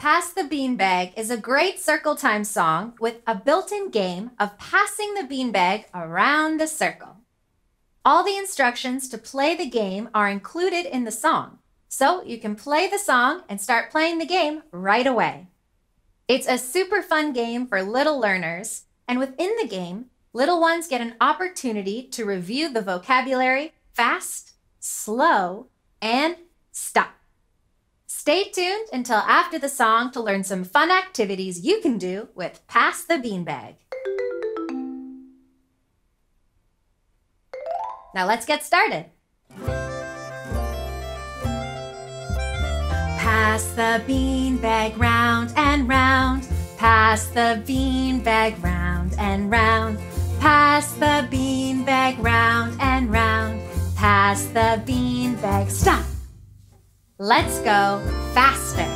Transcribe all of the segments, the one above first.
Pass the Beanbag is a great circle time song with a built in game of passing the beanbag around the circle. All the instructions to play the game are included in the song, so you can play the song and start playing the game right away. It's a super fun game for little learners, and within the game, little ones get an opportunity to review the vocabulary fast, slow, and stop. Stay tuned until after the song to learn some fun activities you can do with Pass the Beanbag. Now let's get started. Pass the beanbag round and round. Pass the beanbag round and round. Pass the beanbag round and round. Pass the beanbag. Stop! Let's go faster.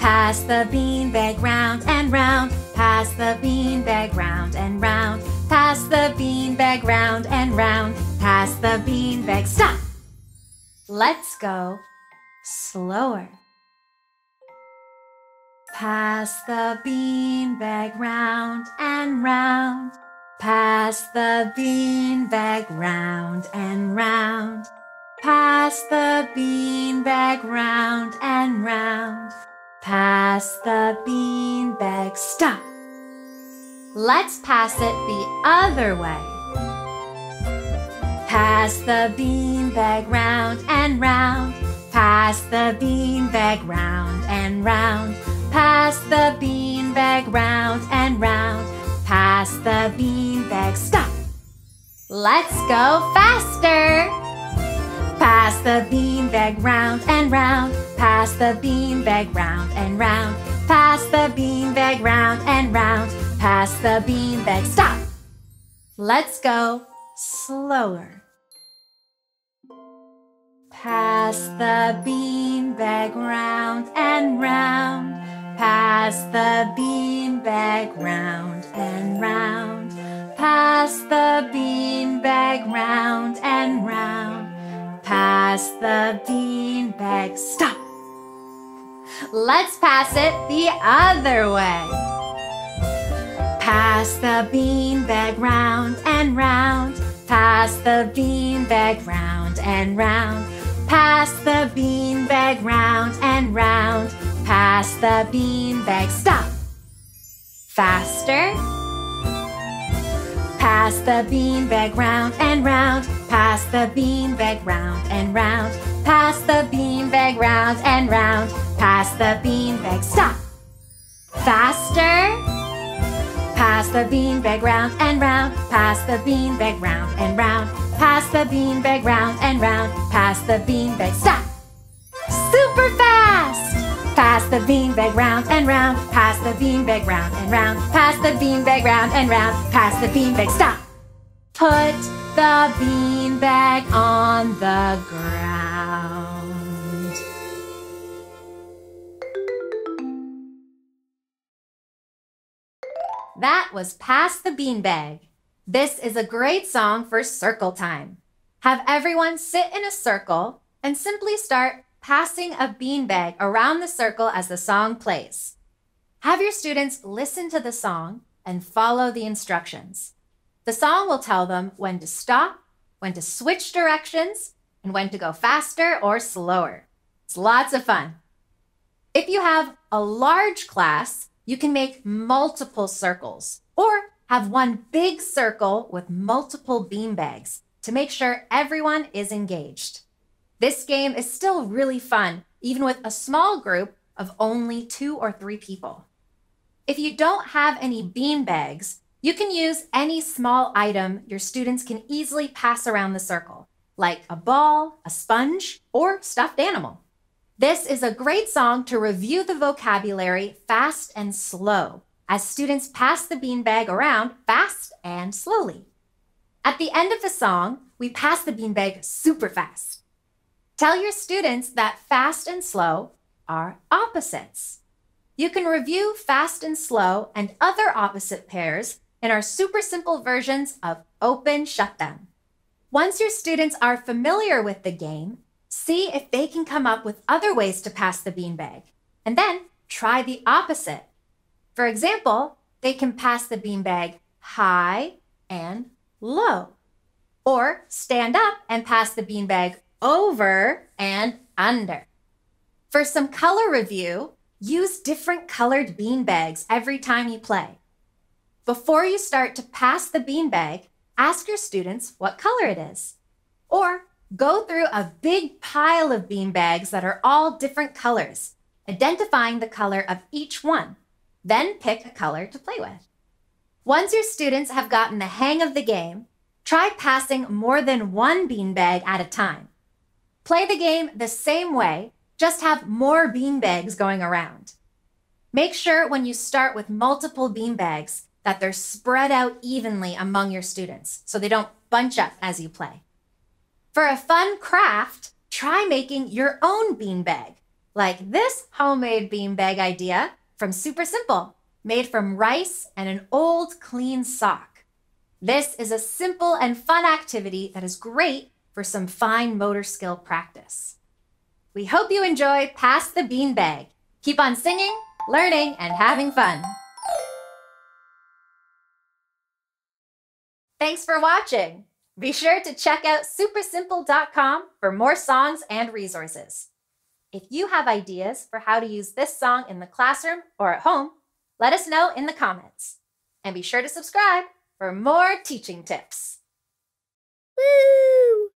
Pass the beanbag round and round. Pass the beanbag round and round. Pass the beanbag round and round. Pass the beanbag. Stop! Let's go slower. Pass the beanbag round and round. Pass the beanbag round and round. Pass the beanbag round and round. Pass the beanbag. Stop. Let's pass it the other way. Pass the beanbag round and round. Pass the beanbag round and round. Pass the beanbag round and round. Pass the beanbag. Stop. Let's go faster. Pass the beanbag round and round. Pass the beanbag round and round. Pass the beanbag round and round. Pass the beanbag. Stop. Let's go slower. Pass the beanbag round and round. Pass the beanbag round and round. Pass the beanbag round and round. Pass the beanbag. Stop. Let's pass it the other way. Pass the beanbag round and round. Pass the beanbag round and round. Pass the beanbag round and round. Pass the beanbag. Stop. Faster. Pass the beanbag round and round. Pass the beanbag round and round. Pass the beanbag round and round. Pass the beanbag. Stop. Faster. Pass the beanbag round and round. Pass the beanbag round and round. Pass the beanbag round and round. Pass the beanbag. Stop. Super fast. Pass the beanbag round and round. Pass the beanbag round and round. Pass the beanbag round and round. Pass the beanbag. Stop. Put the beanbag on the ground. That was Pass the Beanbag. This is a great song for circle time. Have everyone sit in a circle and simply start passing a beanbag around the circle as the song plays. Have your students listen to the song and follow the instructions. The song will tell them when to stop, when to switch directions, and when to go faster or slower. It's lots of fun. If you have a large class, you can make multiple circles or have one big circle with multiple beanbags to make sure everyone is engaged. This game is still really fun, even with a small group of only two or three people. If you don't have any beanbags, you can use any small item your students can easily pass around the circle, like a ball, a sponge, or stuffed animal. This is a great song to review the vocabulary fast and slow as students pass the beanbag around fast and slowly. At the end of the song, we pass the beanbag super fast. Tell your students that fast and slow are opposites. You can review fast and slow and other opposite pairs in our super simple versions of Open Shut Them. Once your students are familiar with the game, see if they can come up with other ways to pass the beanbag, and then try the opposite. For example, they can pass the beanbag high and low, or stand up and pass the beanbag over and under. For some color review, use different colored beanbags every time you play. Before you start to pass the beanbag, ask your students what color it is. Or go through a big pile of beanbags that are all different colors, identifying the color of each one. Then pick a color to play with. Once your students have gotten the hang of the game, try passing more than one beanbag at a time. Play the game the same way, just have more beanbags going around. Make sure when you start with multiple beanbags that they're spread out evenly among your students so they don't bunch up as you play. For a fun craft, try making your own beanbag, like this homemade beanbag idea from Super Simple, made from rice and an old clean sock. This is a simple and fun activity that is great for some fine motor skill practice. We hope you enjoy Pass the Beanbag. Keep on singing, learning, and having fun. Thanks for watching. Be sure to check out supersimple.com for more songs and resources. If you have ideas for how to use this song in the classroom or at home, let us know in the comments. And be sure to subscribe for more teaching tips. Woo!